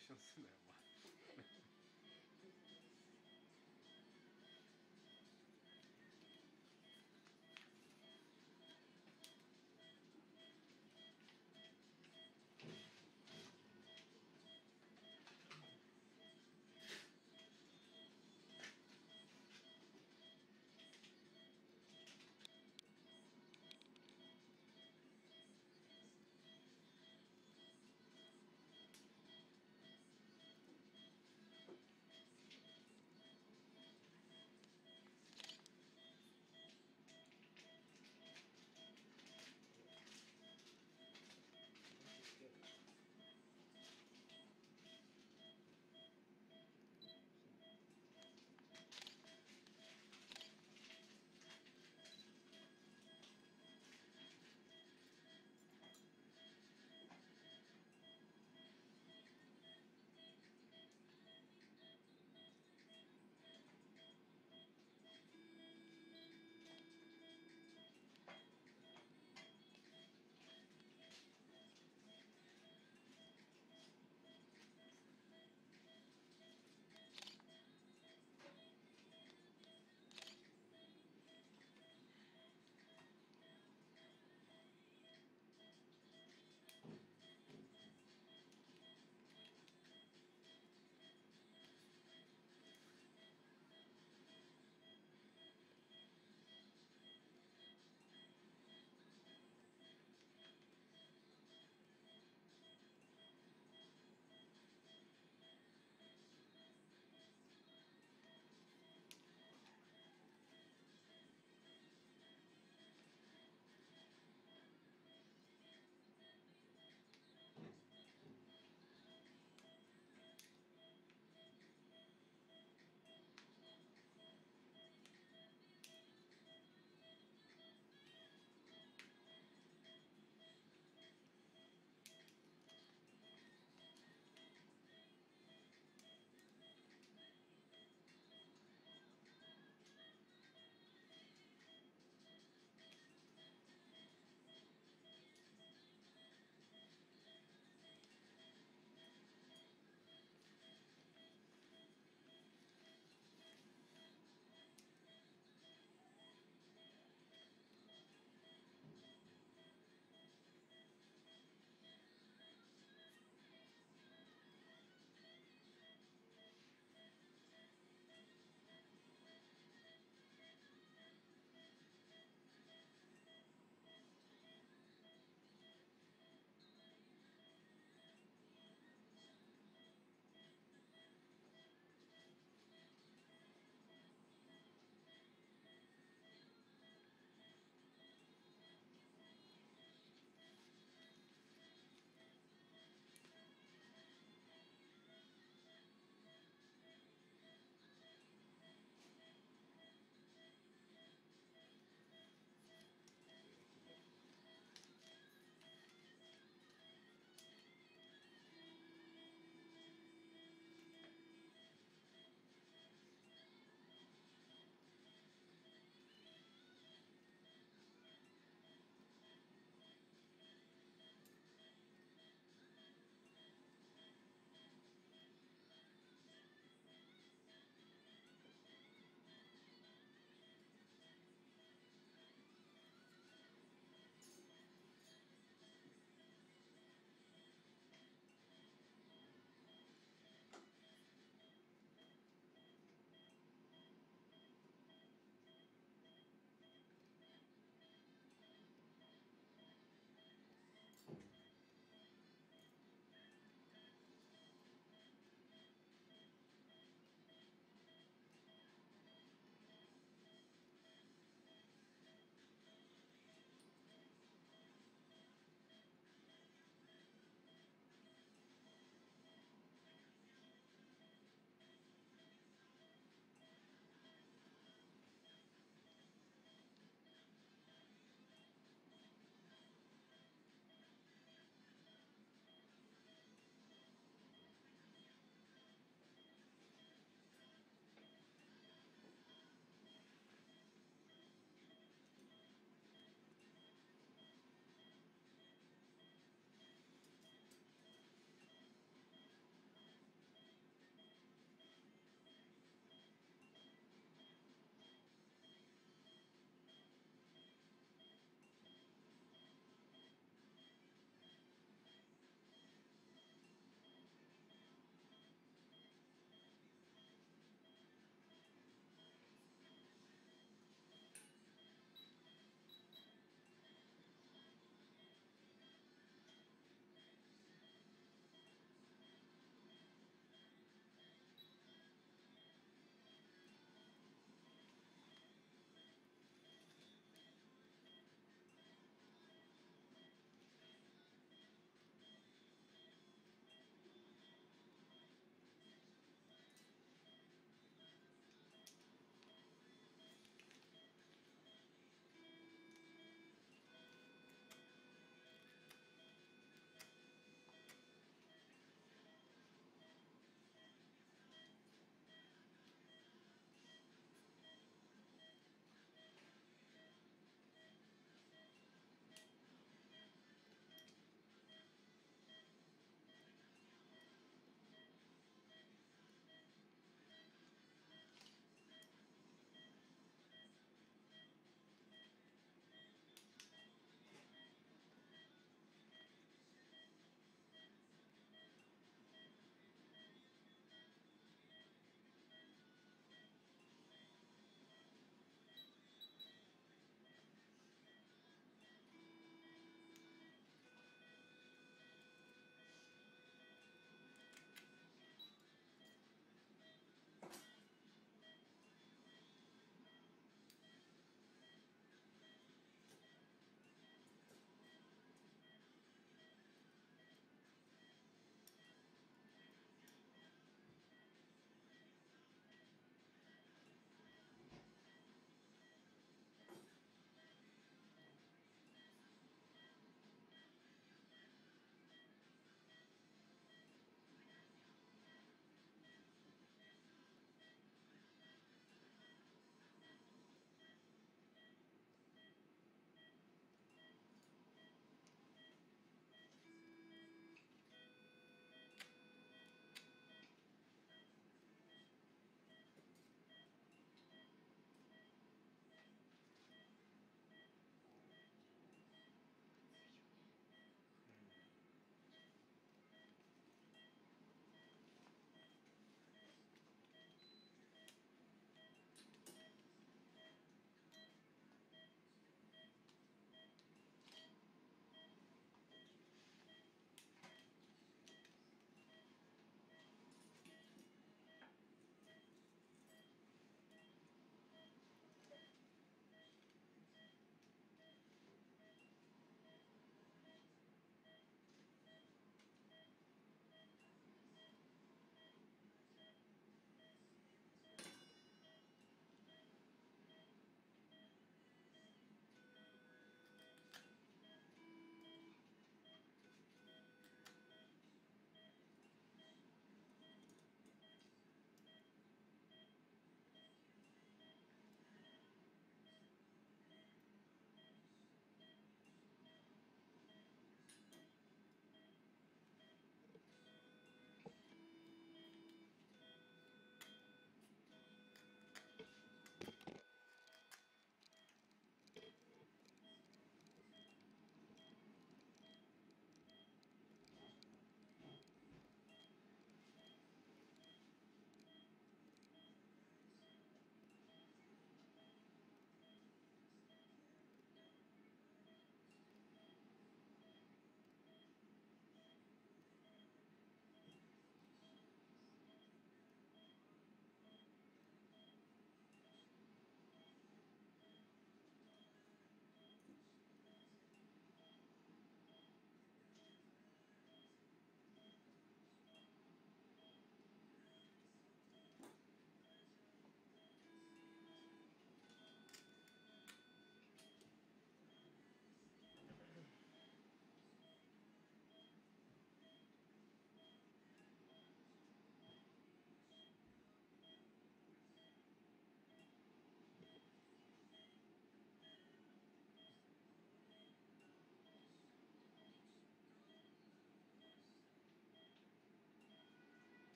一緒に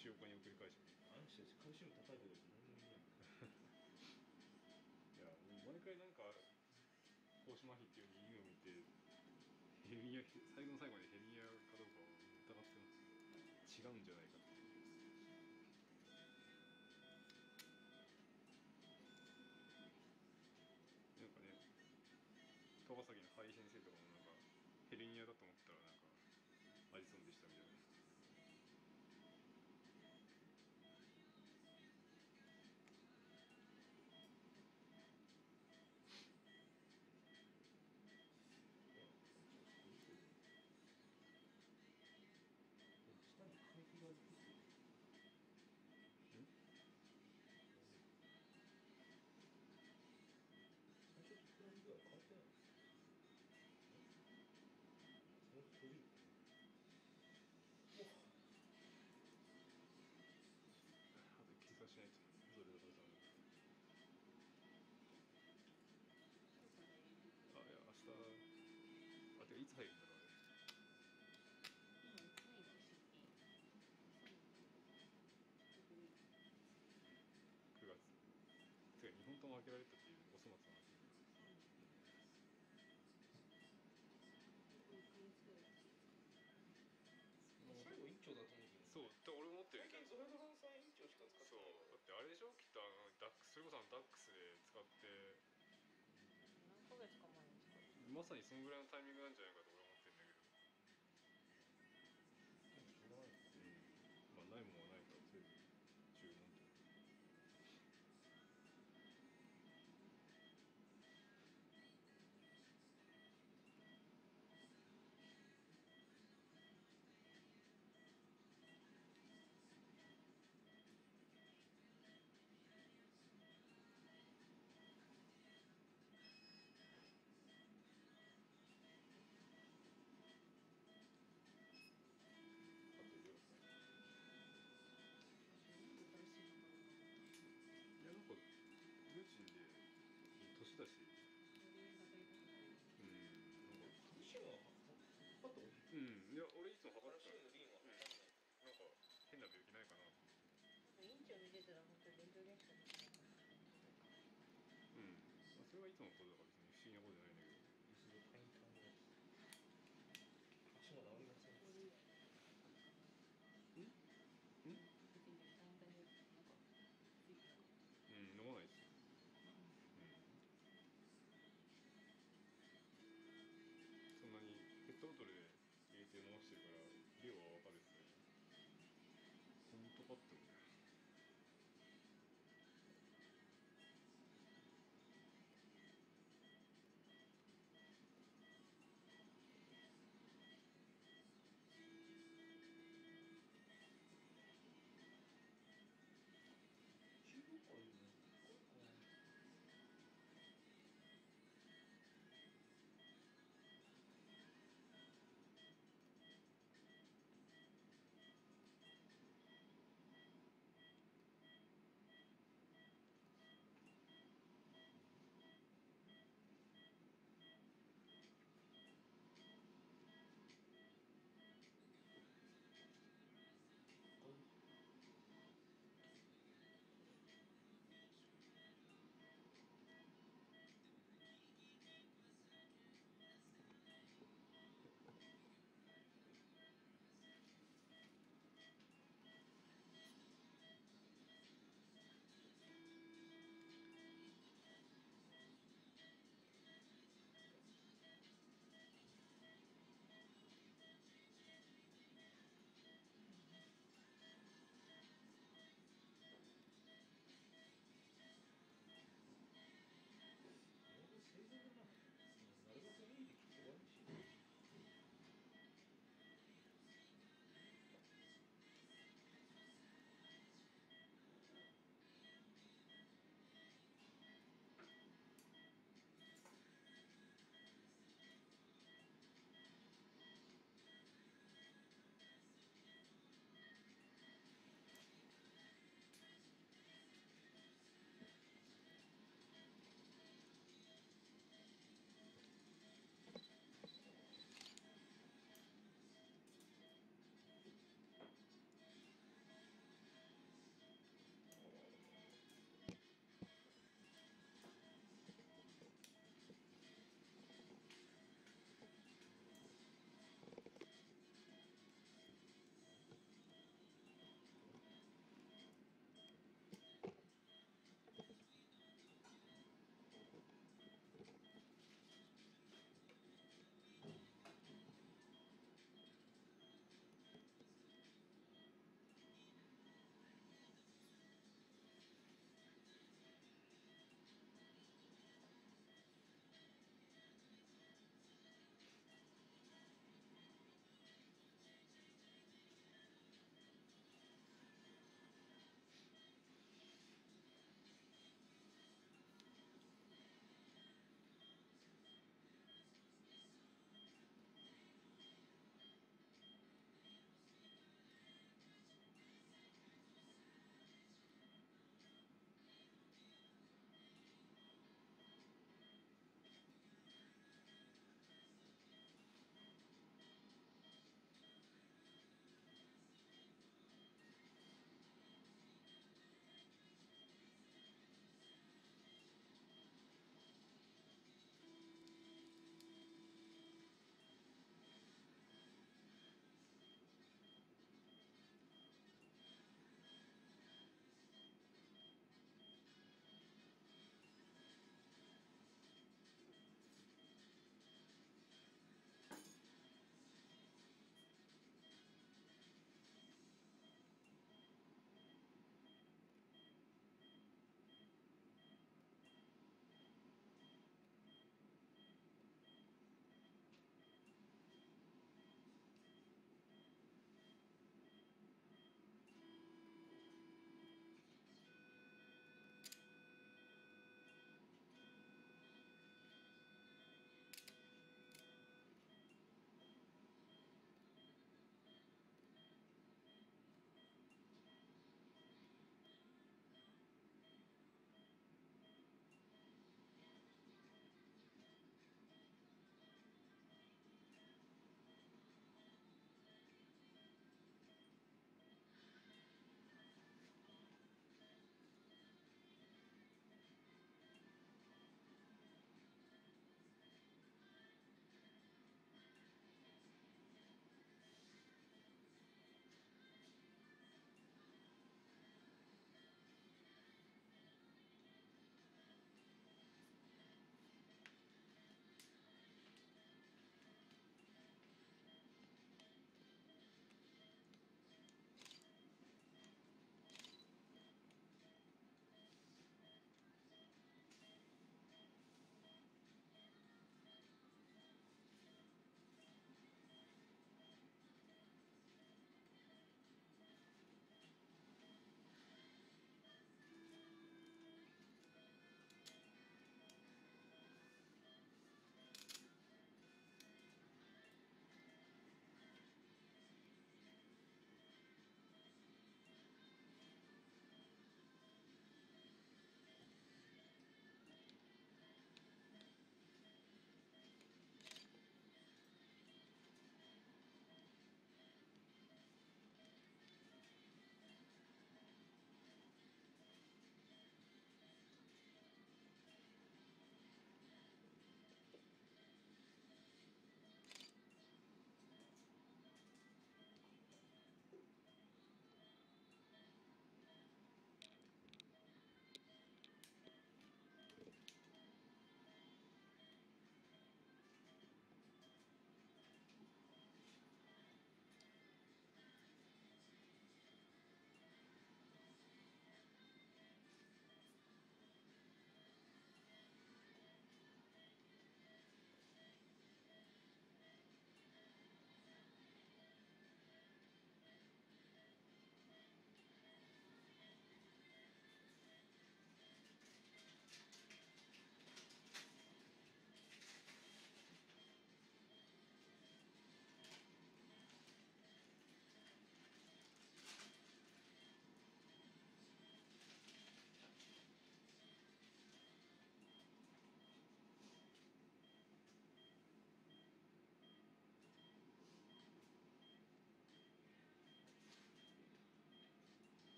塩化に送り返してあの人たちカルシウム高いところで何も言えないいや毎回なんか高島比っていう犬を見て最後の最後までとも開けられたっていうお粗末な話最後一丁だと思うけどそうって俺思ってる最近ゾラドランさん一丁しか使ってそうだってあれでしょ？きっとあのダックスそれこそあのダックスで使って。何ヶ月か前に使ってまさにそのぐらいのタイミングなんじゃないか年だしうんなんかいや俺いつも測ってたのリンは。なんか変な病気ないかな。院長見てたら本当に連動現象みたいなうん、まあ、それはいつものことだから別に不思議なことじゃない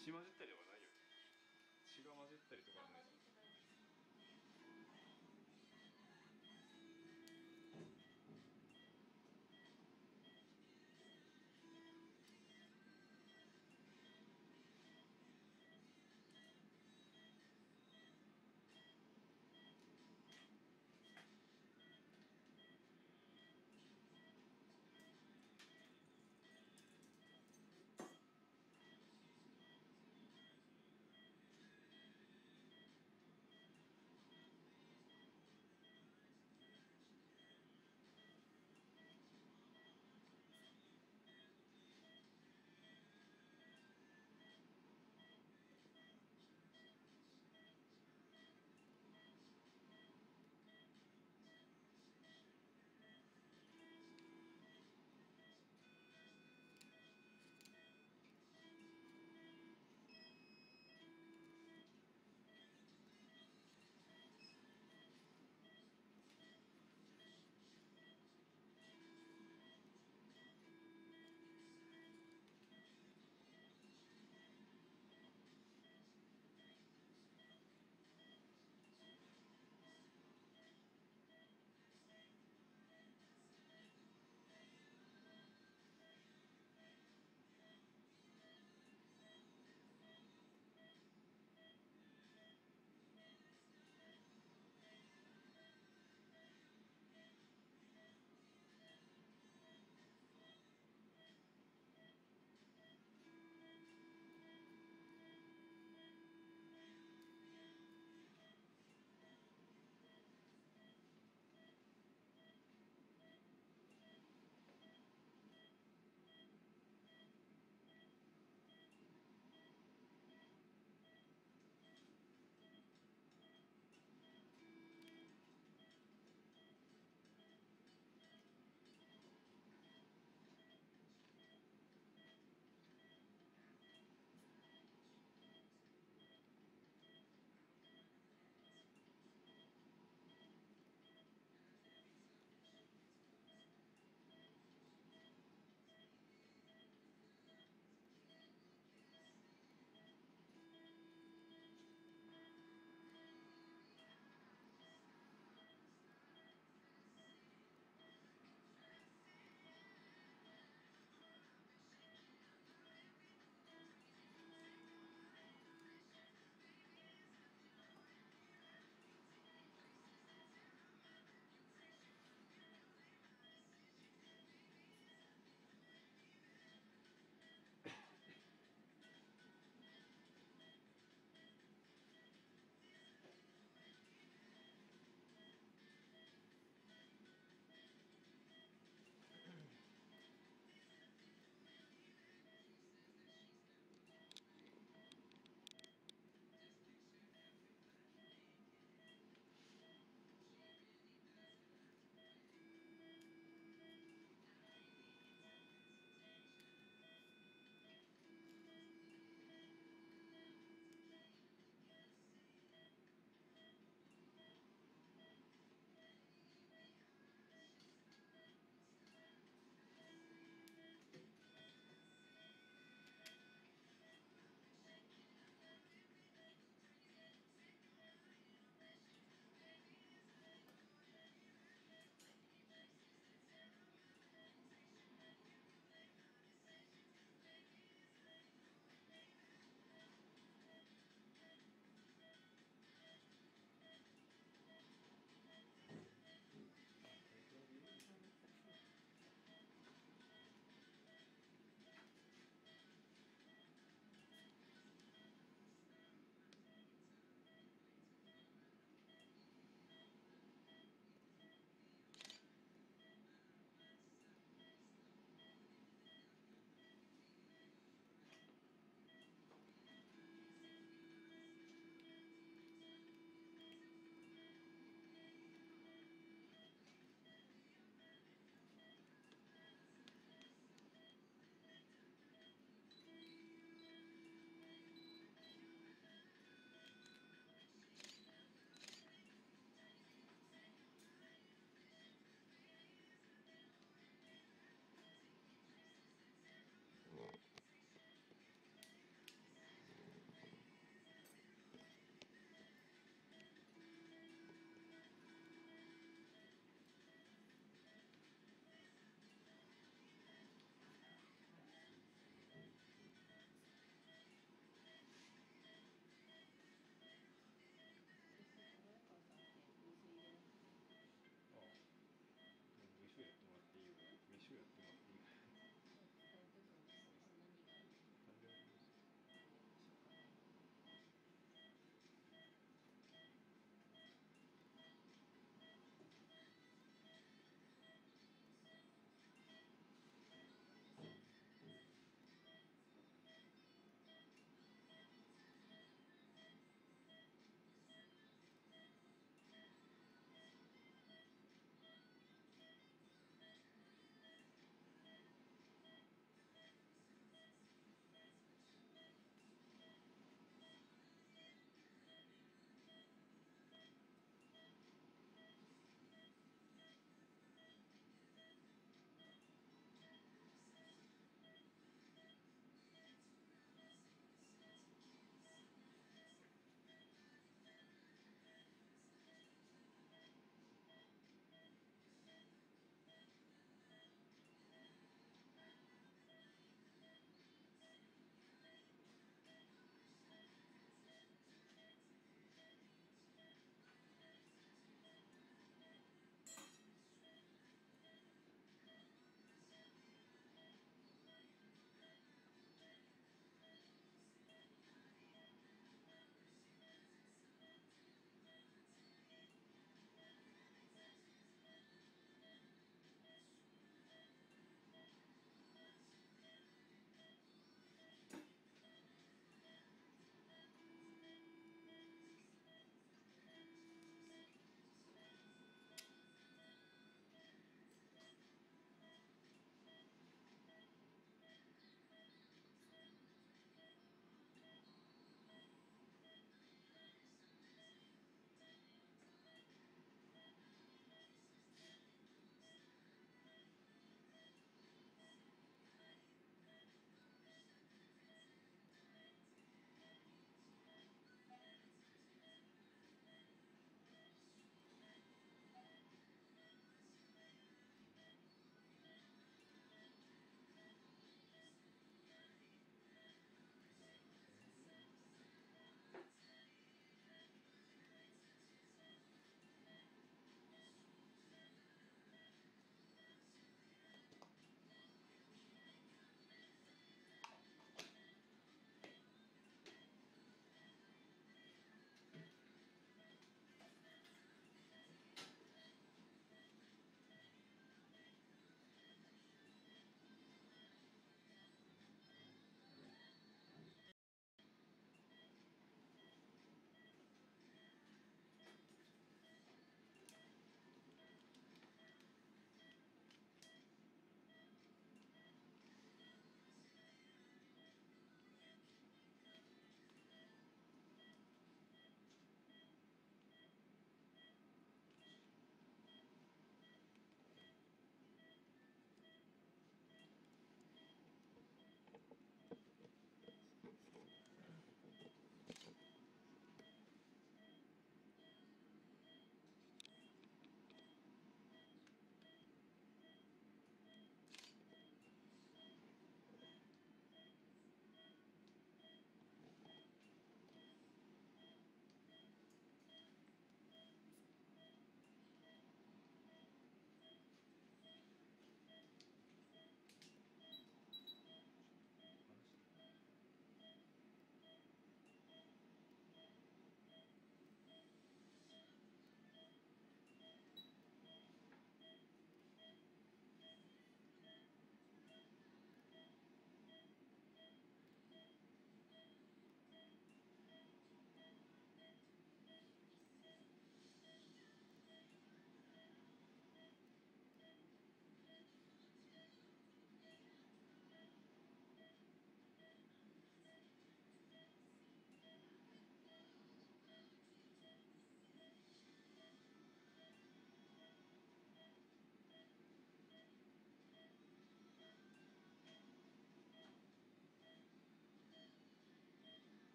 짐 아직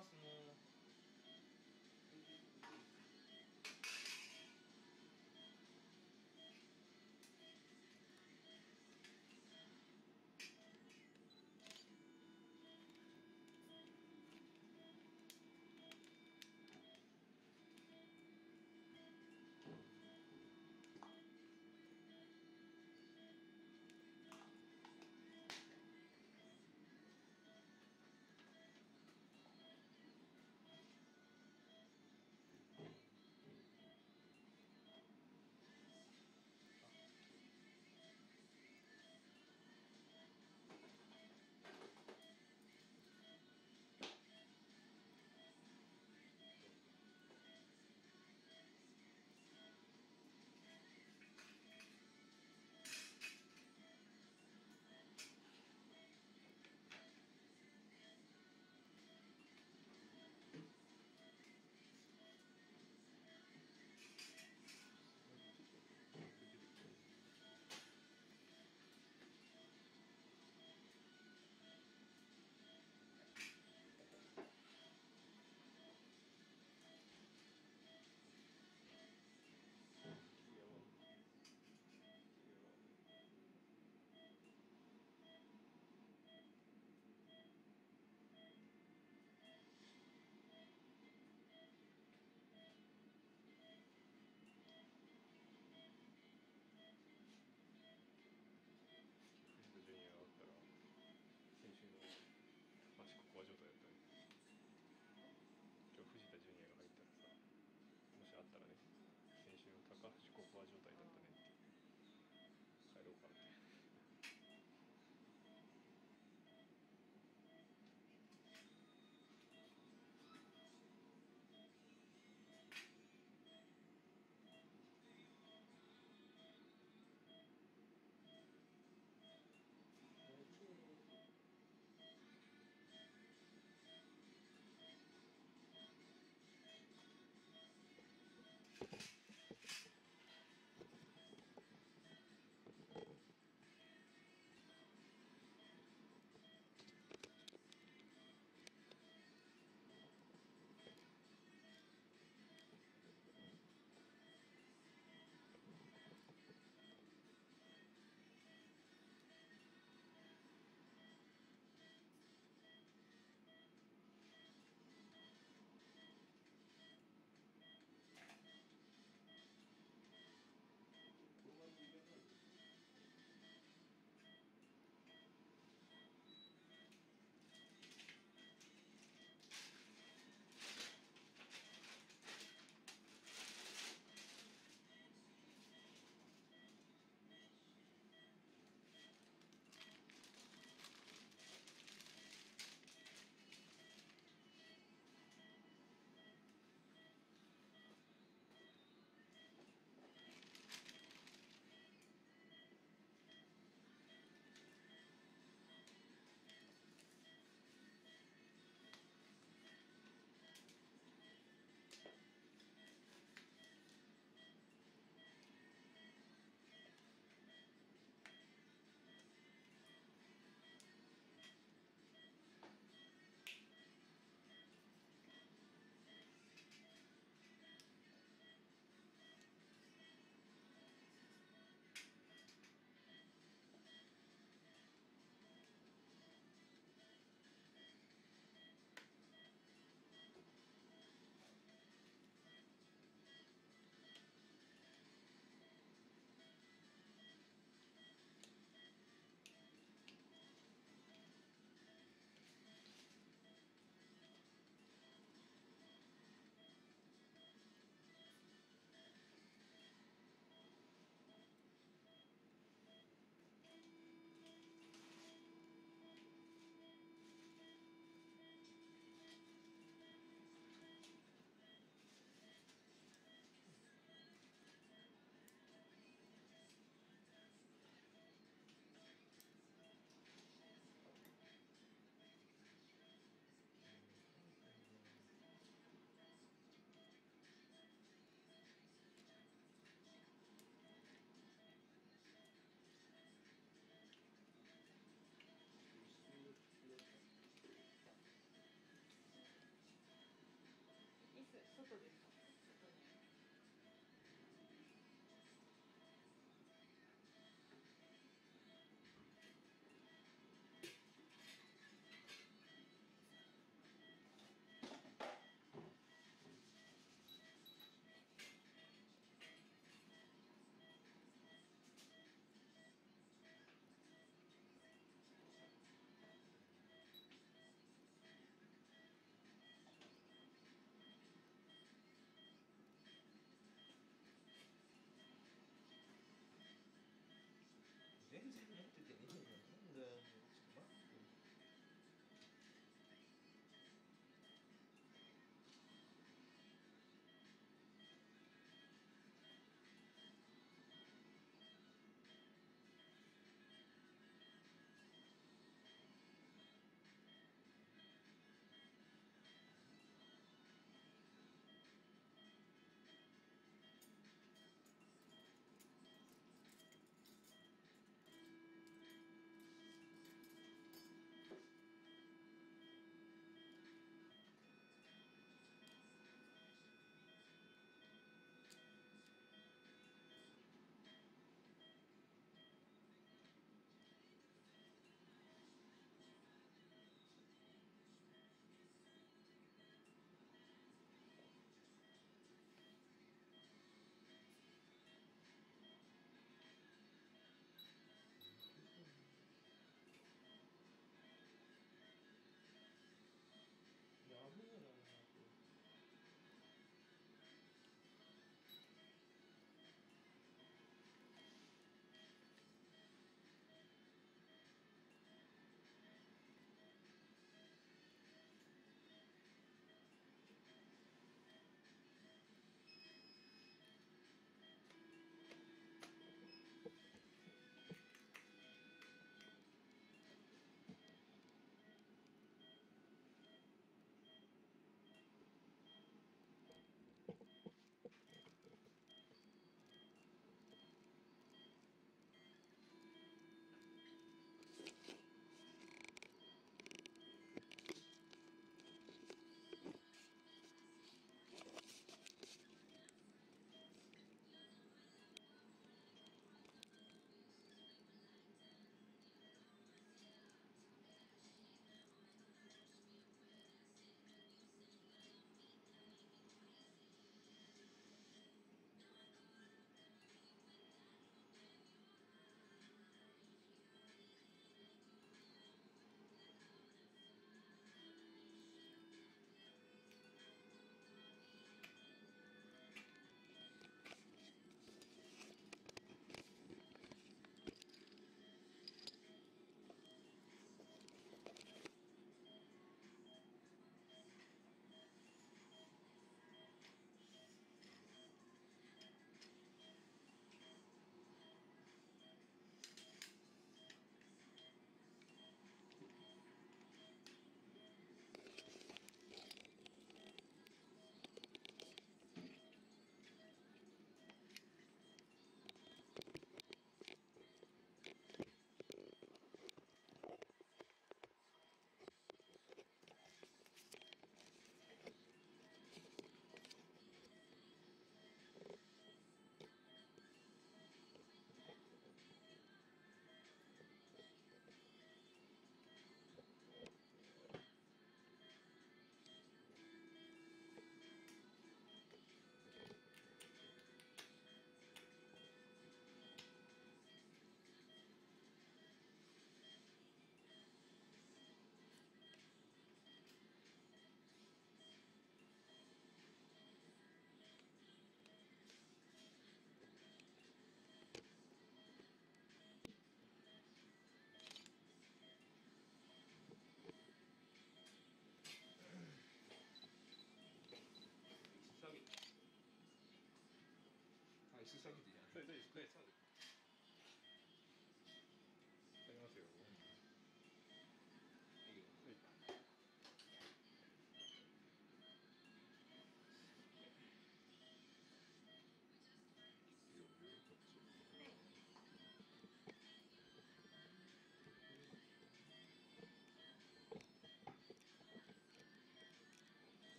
ますもう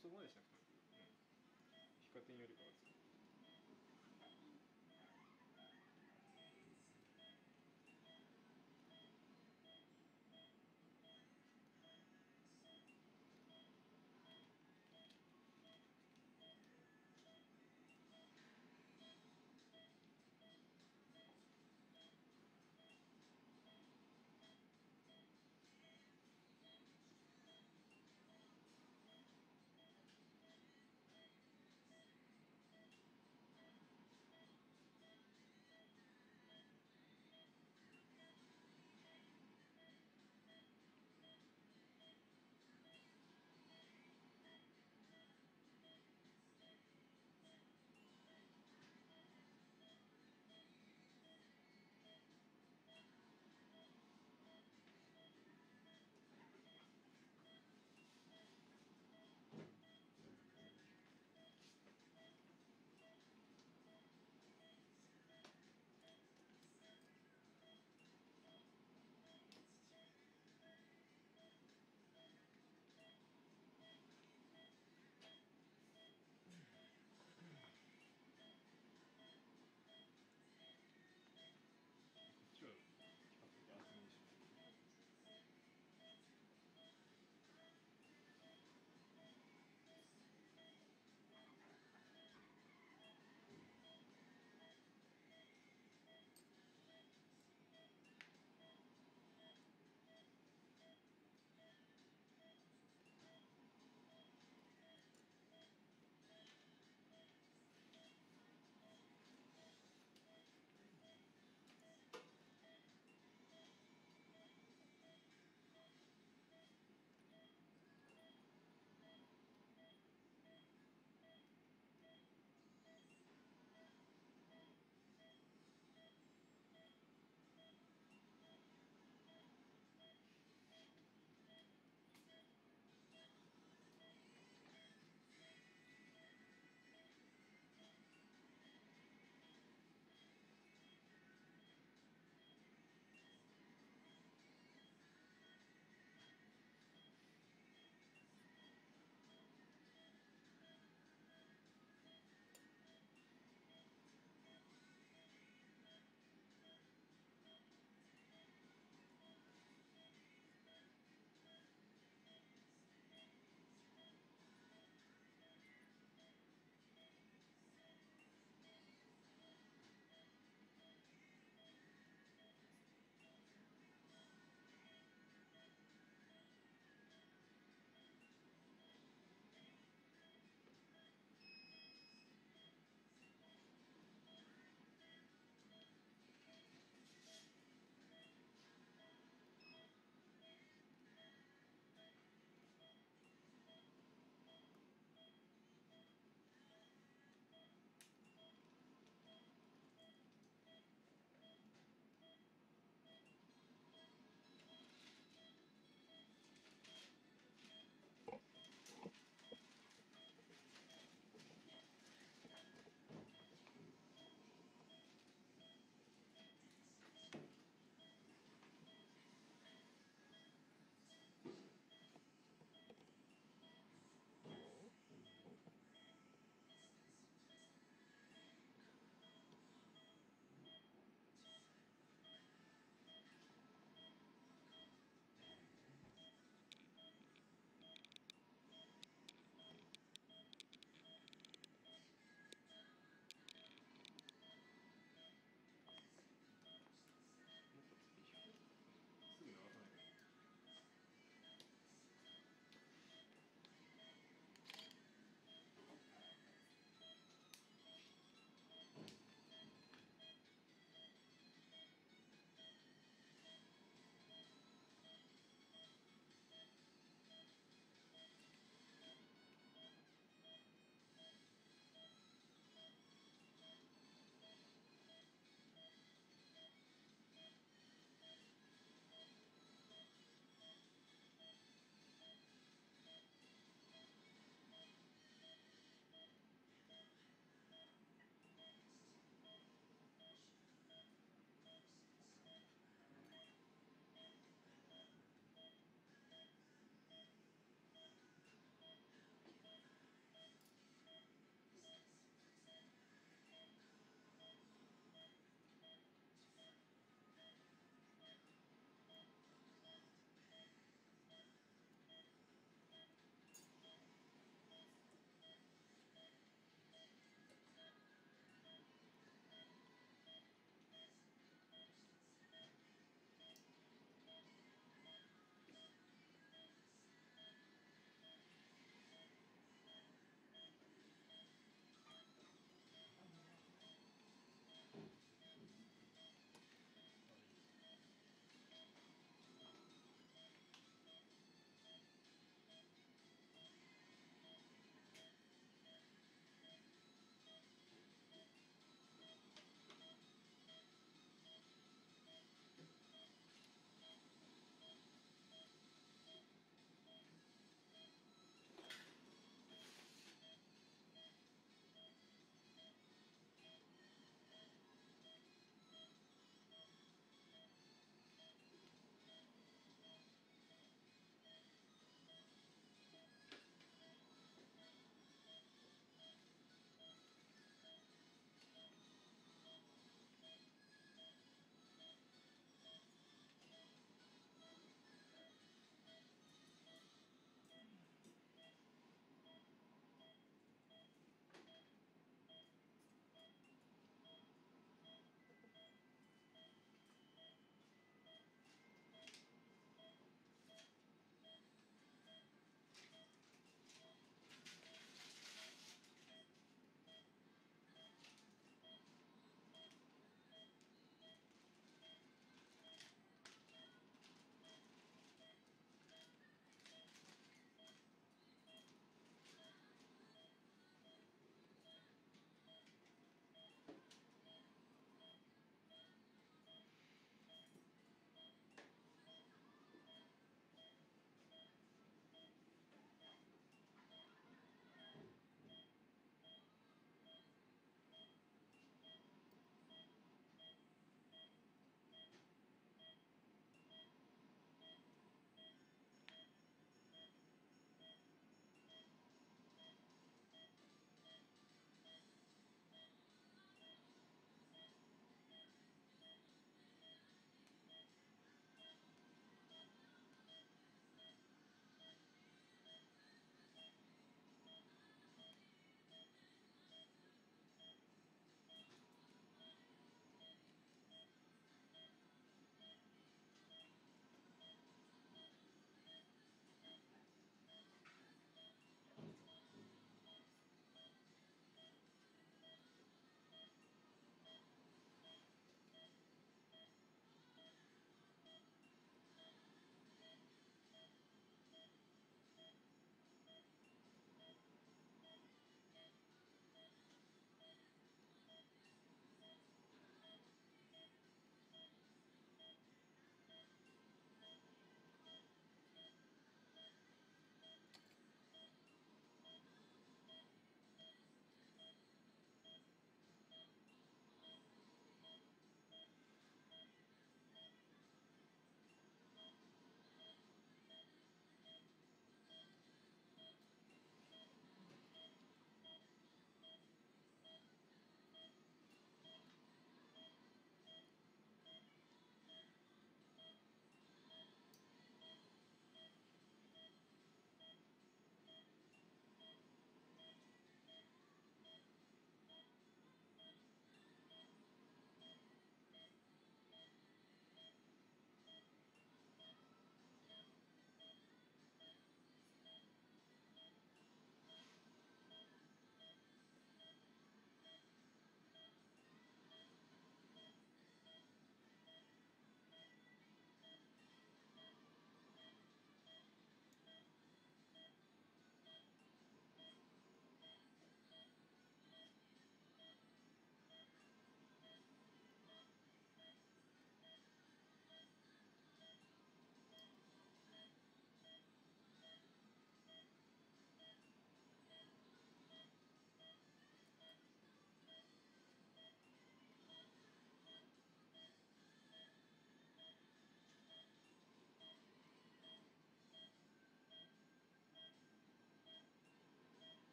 そこまでしなくてもうん。皮下点よりかは。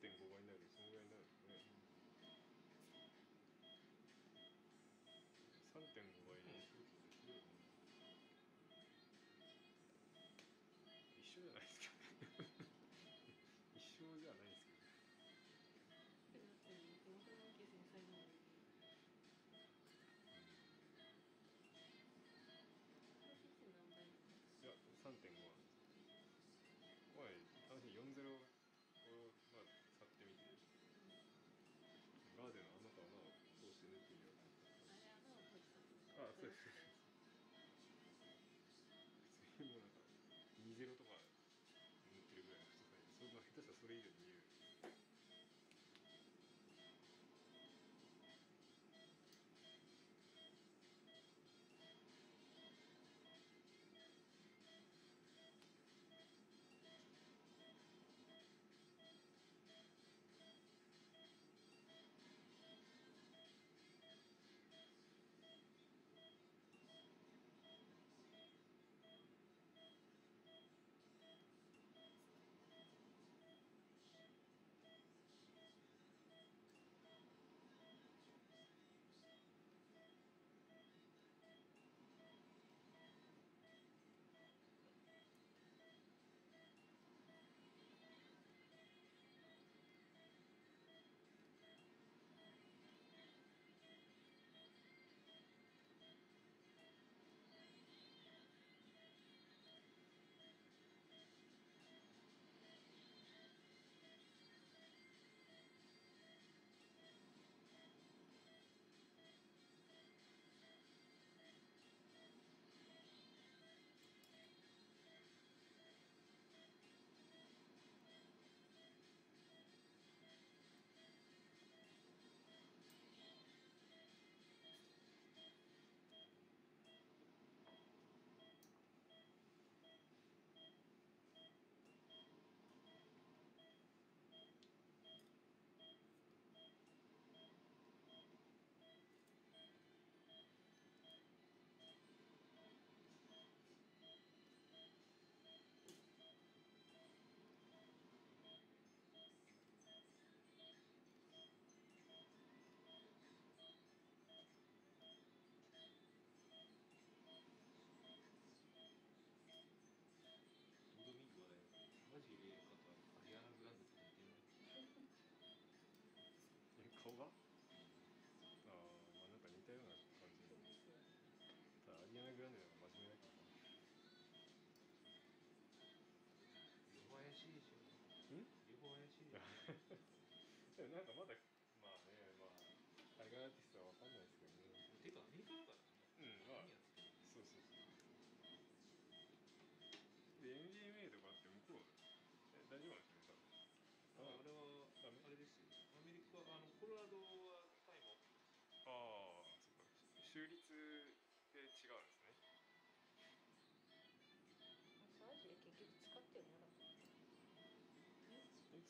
thing going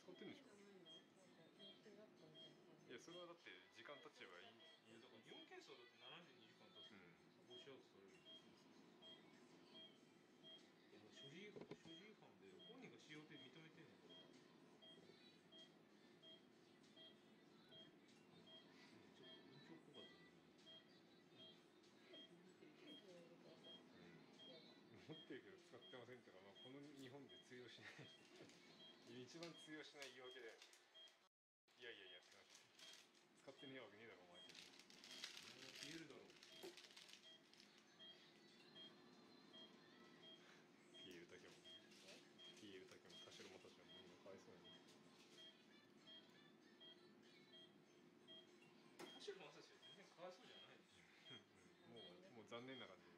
使ってるんでしょ？いやそれはだって時間経ちばいいいいだから4件数だって72時間経つうんとサポートアウトされるいや所持所持違反で本人が使用って認めてんねんこれうん。ちょっと運動っぽかったね持ってるけど使ってませんとか、まあ、この日本で通用しない一番通用しない言い訳で。いやいやいやってなって使ってねえわけねえだろお前。って言えるだろう。PL だけも。PL だけも田代正史もみんなかわいそうに。田代正史は全然かわいそうじゃないでしょ もうもう残念な感じ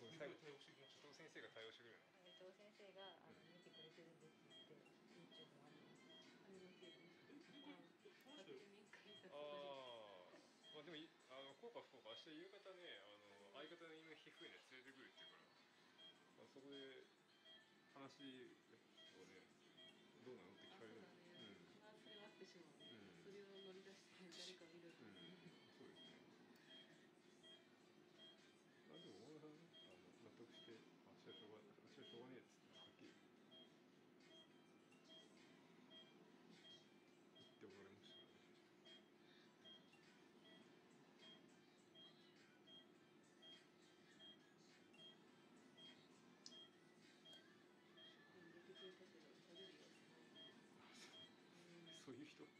これ最伊藤先生が対応してくれるの伊藤先生があの見てくれてるんですって言って院長もありますあああまあでもいあの福岡福岡明日夕方ねあの相方の犬皮膚園で連れてくるって言うから、まあ、そこで話をねどうなのって聞あ、かれるそうだね。あ、それはあってしまうね。うんそれを乗り出して誰かを見ると。うん、うん。そうい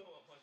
人は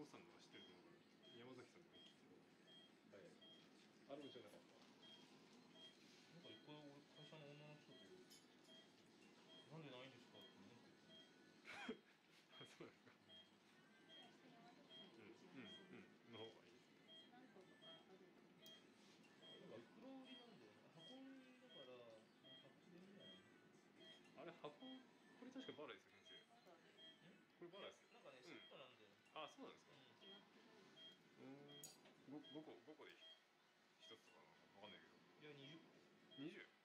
分看護師さんのは知ってると思うから山崎さんの聞いてはいアロじゃなかったなんか一回俺会社の女の人となんでないんですかって思ってあそうですかうんうんうんの方がいいです何個とかあると思うなんか袋売りなんだよ箱売りだから箱でいいんじゃないあれ箱これ確かバラですよ先まだね生これバラですよなんかね、セットなんだよ。あそうなんですかう決まってないうん5個5個で一つとかなわかんないけどん。いや、20個。20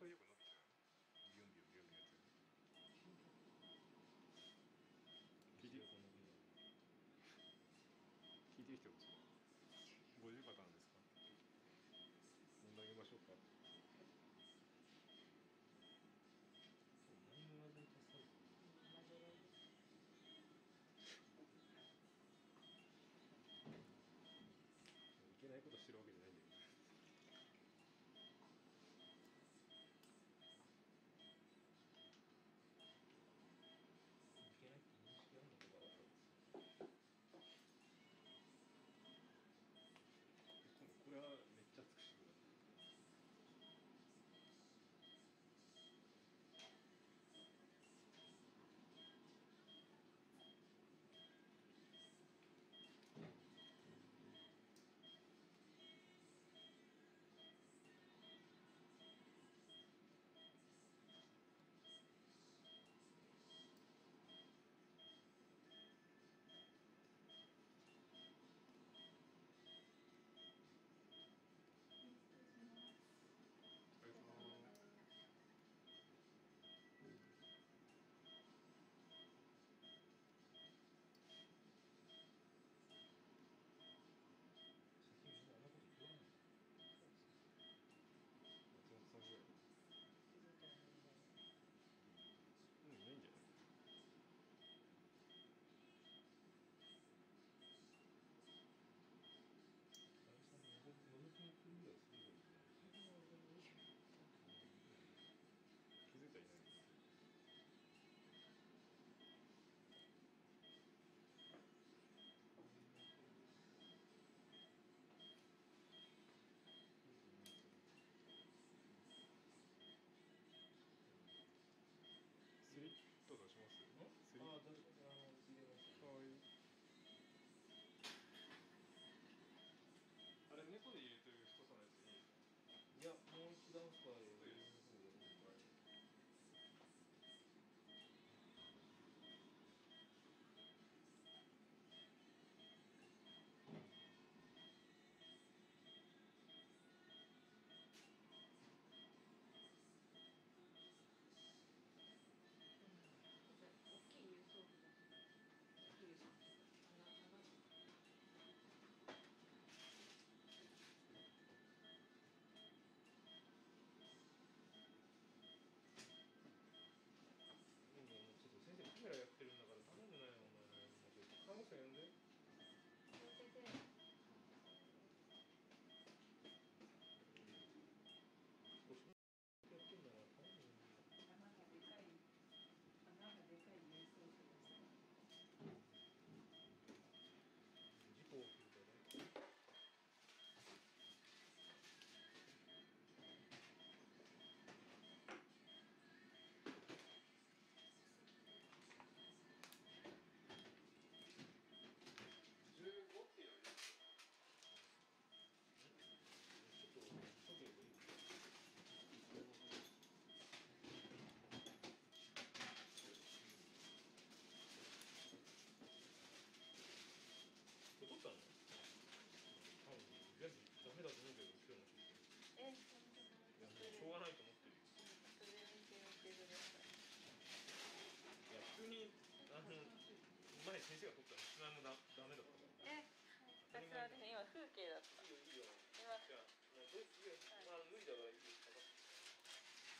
Oye, pues, bueno,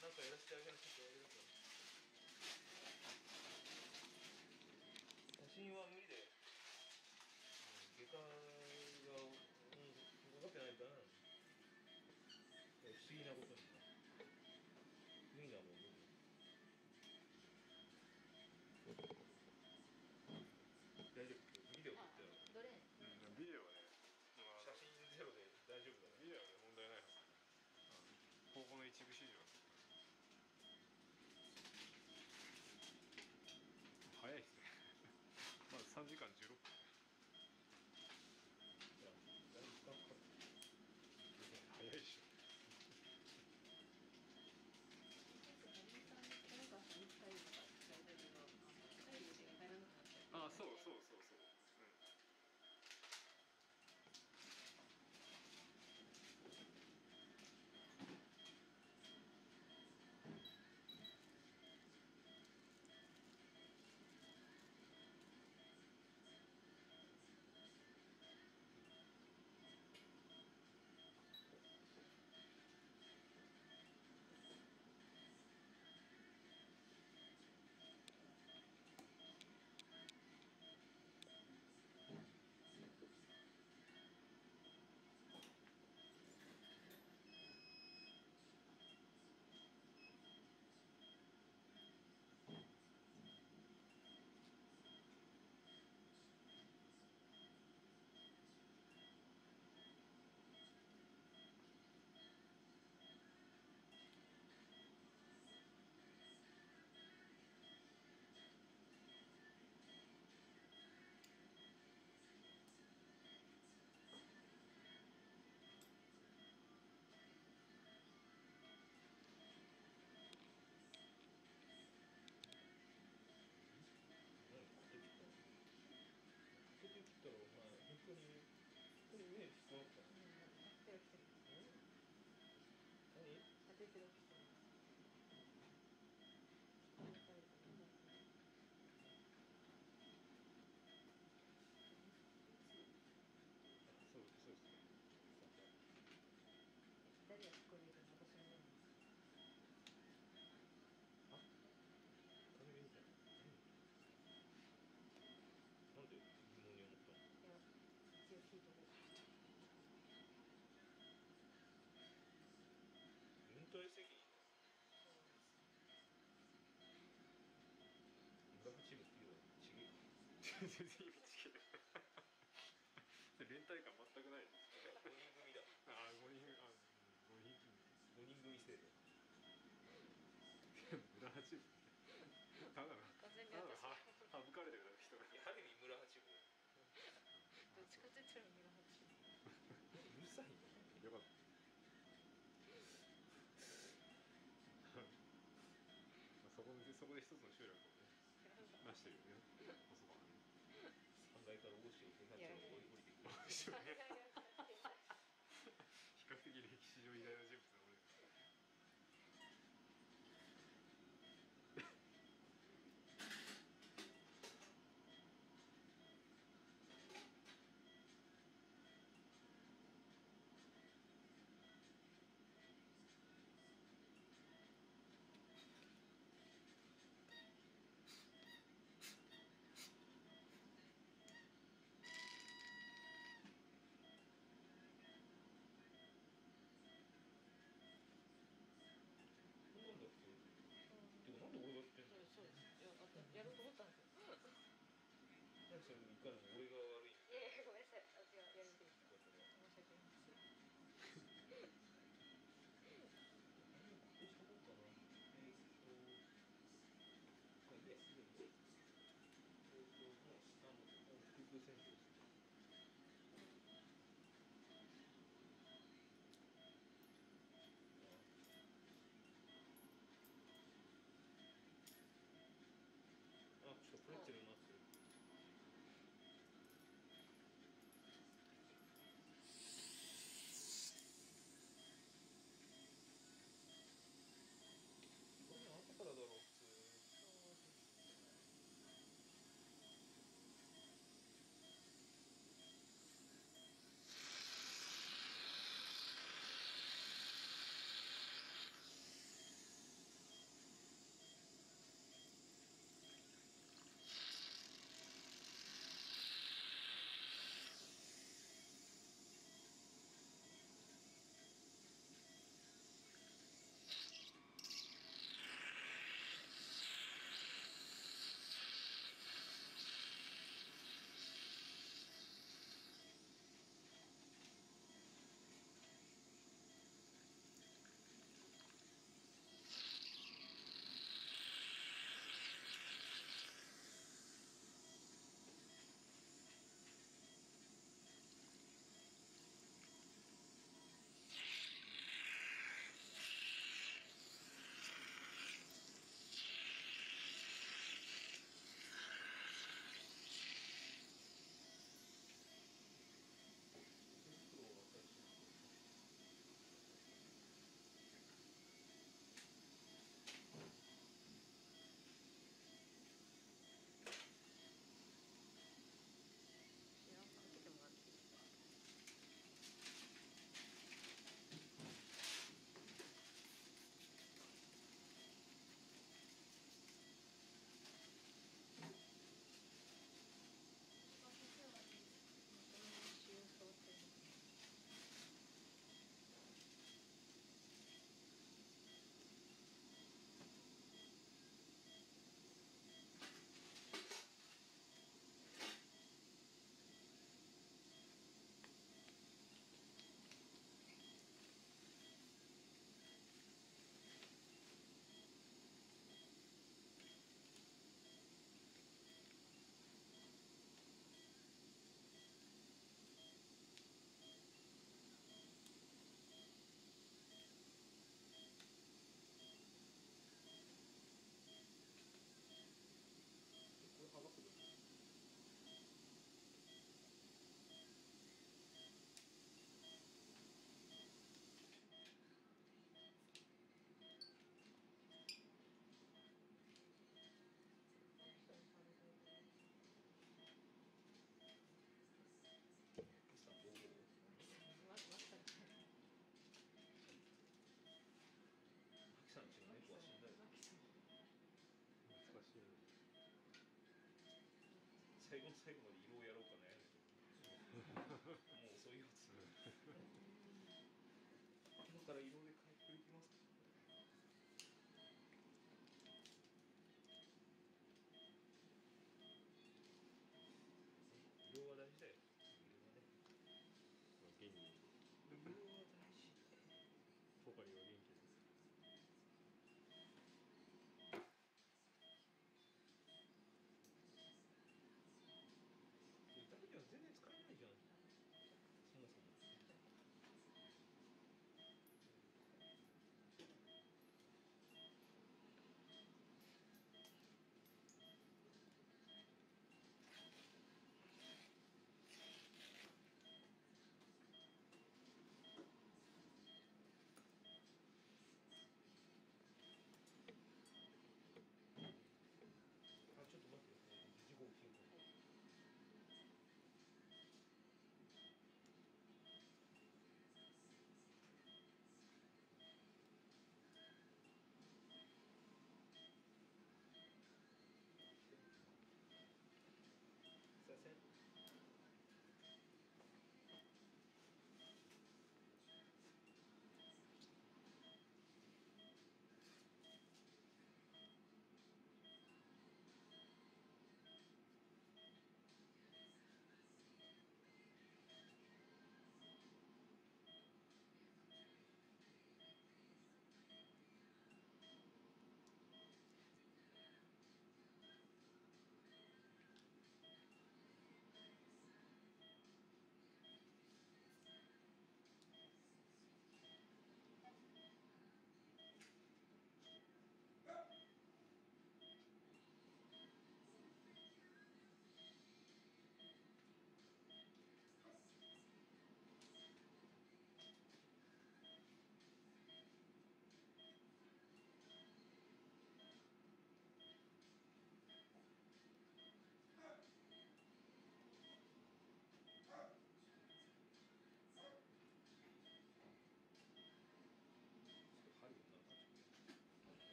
なんかやらせてあげなきゃっとやりますよ写真は無理だよ下駄が、うん、分かってないから。不思議なこと全然意味違う連帯感全くないです人組だあ五人あ五人組人組制度村八分ただのただ省かれてる人やどっちかって言ったらうるさいねよかったそこでそこで一つの集落をねなしてるよね。階から大が降りてくる。比較的歴史上偉大なそれ行かない。俺が悪い。い。やい。やごめんなさい。私がやるで申し訳ー、あ、最後の最後まで色をやろうかね もう遅いよ。今から色